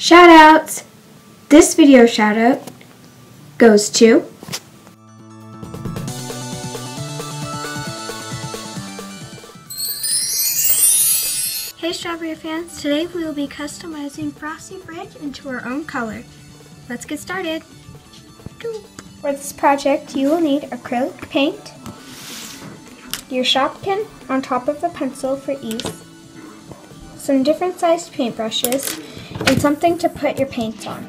Shoutouts! This video shoutout goes to Hey Strawberry fans, today we will be customizing Frost-T Fridge into our own color. Let's get started. For this project you will need acrylic paint, your Shopkin on top of the pencil for ease, some different sized paintbrushes, and something to put your paints on.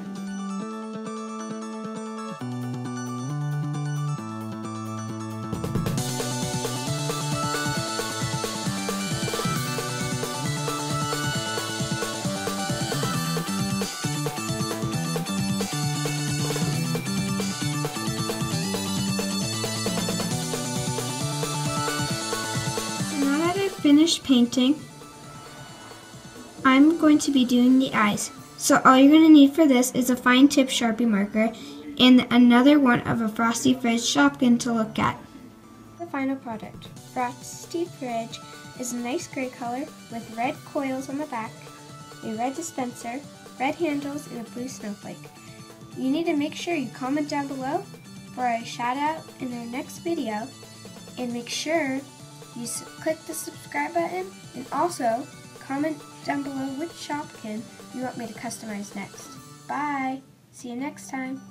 Now that I've finished painting, I'm going to be doing the eyes. So all you're going to need for this is a fine tip Sharpie marker and another one of a Frost-T Fridge Shopkin to look at. The final product. Frost-T Fridge is a nice gray color with red coils on the back, a red dispenser, red handles, and a blue snowflake. You need to make sure you comment down below for a shout out in our next video and make sure you click the subscribe button and also comment down below which Shopkin you want me to customize next. Bye! See you next time!